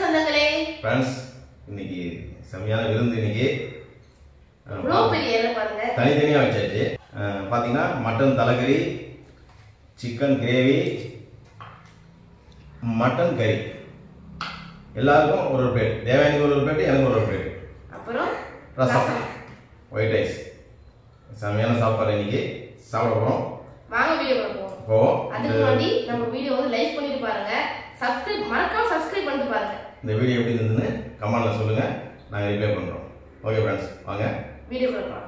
சொந்தங்களே ஃப்ரெண்ட்ஸ் இன்னைக்கு செம்மையான விருந்து இன்னைக்கு. தனித்தனியாக வச்சாச்சு. பார்த்தீங்கன்னா மட்டன் தலைக்கறி சிக்கன் கிரேவி மட்டன் கறி எல்லாருக்கும் ஒரு ஒரு பிளேட் தேவயானிக்கு ஒரு ஒரு பிளேட் எனக்கு ஒரு ஒரு பிளேட் அப்புறம் ரசம். ஒயிட் ரைஸ் செம்மையான சாப்பாடு இன்னைக்கு. சாப்பிட போகிறோம் வாங்க வீடியோ போவோம். அதுக்கு முன்னாடி நம்ம வீடியோ வந்து லைக் பண்ணிட்டு பாருங்க. சப்ஸ்கிரைப் மறக்காம சப்ஸ்கிரைப் பண்ணிட்டு பாருங்க. இந்த வீடியோ எப்படி இருந்ததுன்னு கமெண்ட்ல சொல்லுங்க. நாங்கள் ரிப்ளை பண்ணுறோம் ஓகே ஃப்ரெண்ட்ஸ் வாங்க. வீடியோ போடலாம்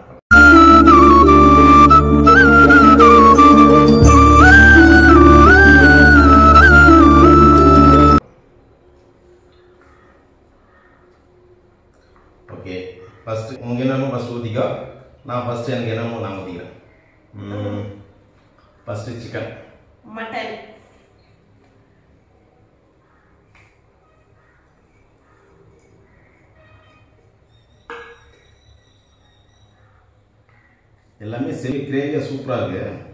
ஓகே ஃபர்ஸ்ட் உங்களுக்கு என்னமோ ஃபர்ஸ்ட் ஊற்றிக்கோ நான் ஃபர்ஸ்ட் எனக்கு என்னமோ நான் ஊற்றிக்கிறேன் ஃபர்ஸ்ட் சிக்கன் மட்டன் எல்லாமே செமி கிரேவியாக சூப்பராக இருக்கு.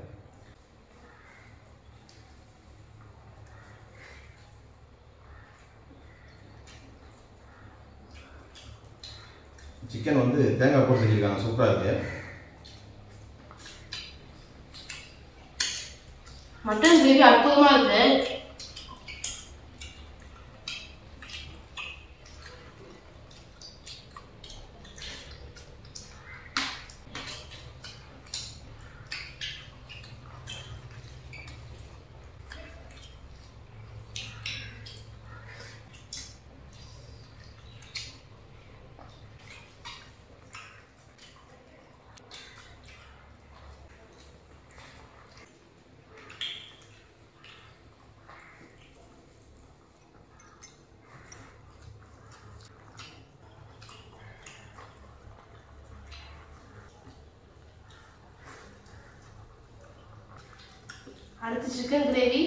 சிக்கன் வந்து தேங்காய் போட்டு செஞ்சுருக்காங்க சூப்பராக இருக்கு. மட்டன் கிரேவி அற்புதமா இருக்கு. அடுத்து சிக்கன் கிரேவி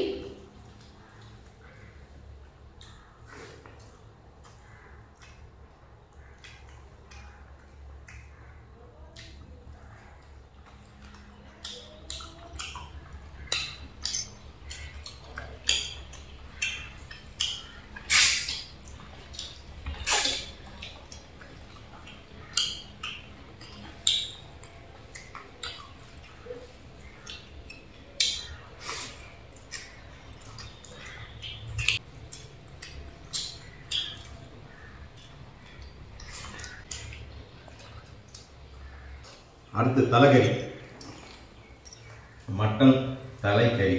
அடுத்து தலைகறி. மட்டன் தலைக்கறி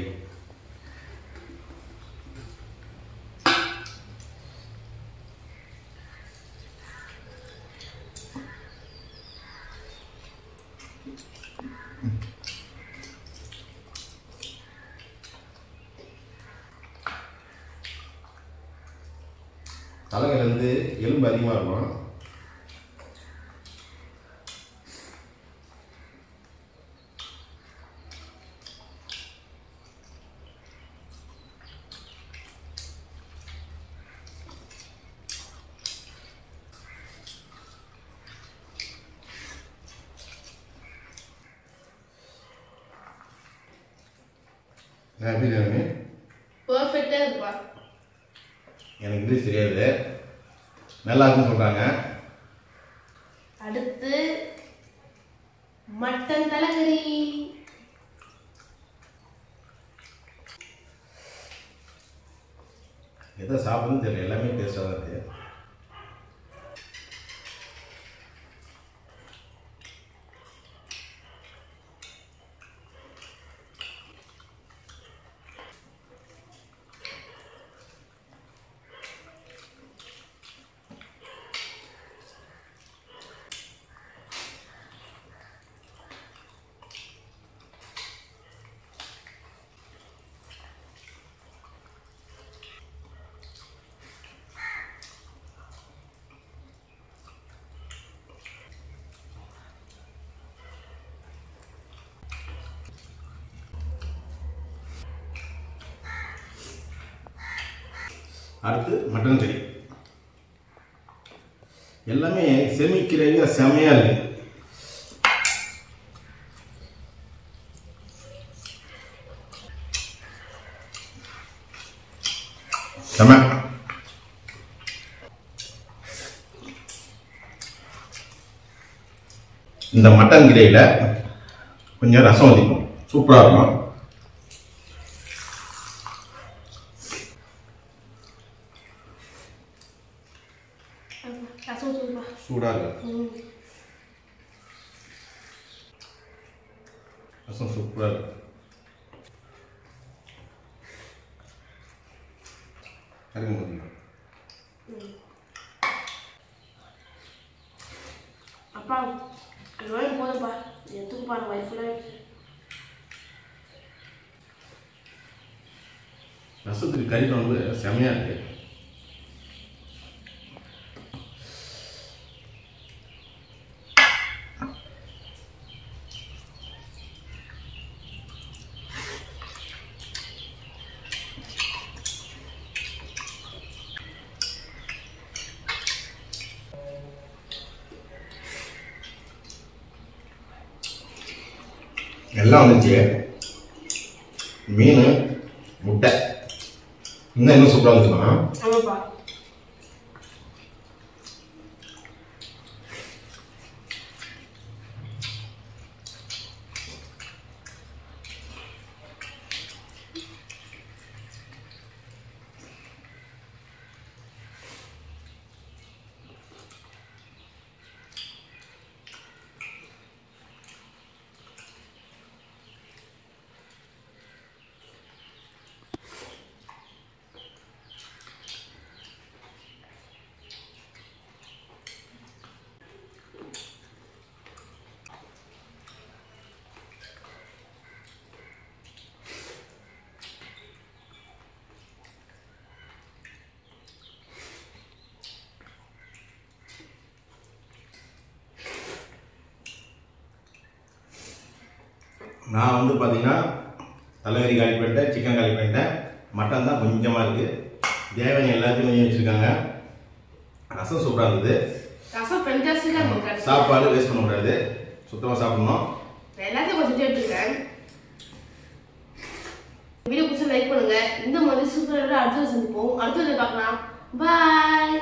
தலைக்கறி வந்து எலும்பு அதிகமாக இருக்கும் நான் எப்படி தெரியுமே? பெர்ஃபெக்ட்டா இருக்குப்பா எனக்கு இங்கிலீஷ் தெரியாது. நல்லா இருக்குன்னு சொல்கிறாங்க அடுத்து மட்டன் தலைக்கறி. எதை சாப்பிடுன்னு தெரியல. எல்லாமே டேஸ்ட்டாக தான் இருக்குது அடுத்து மட்டன் கறி. எல்லாமே செமி கிரேவியாக செமையாக இருக்குது செம. இந்த மட்டன் கிரேவியில் கொஞ்சம் ரசம் ஊற்றிக்கணும் சூப்பராக இருக்கும். சூடாக இருக்கு ரசம் சூப்பராக இருக்கு கருங்க ஊற்றிக்கலாம் அப்பா இது வரைக்கும் போதும்ப்பா. எடுத்துக்குப்பா நம்ம ஒய்ஃபில் ரசத்துக்கு கறி குழம்பு செமையாக இருக்கு. எல்லாம் வந்துச்சு மீன் முட்டை. இன்னும் என்ன சூப்பராக இருந்துச்சுன்னா நான் வந்து பார்த்தீங்கன்னா தலைவரி காலி பண்ணிட்டேன் சிக்கன் காலி பண்ணிட்டேன். மட்டன் தான் கொஞ்சமாக இருக்குது தேவனி எல்லாத்தையும் கொஞ்சம் வச்சுருக்காங்க. ரசம் சூப்பராக இருந்தது. ரசம் சாப்பாடு வேஸ்ட் பண்ணக்கூடாது சுத்தமாக சாப்பிடணும். எல்லாத்தையும் கொஞ்சம் எடுத்துக்கிறேன் வீடியோ பிடிச்சா லைக் பண்ணுங்க. இந்த மாதிரி சூப்பராக அடுத்த சந்திப்போம். அடுத்த பார்க்கலாம். பாய்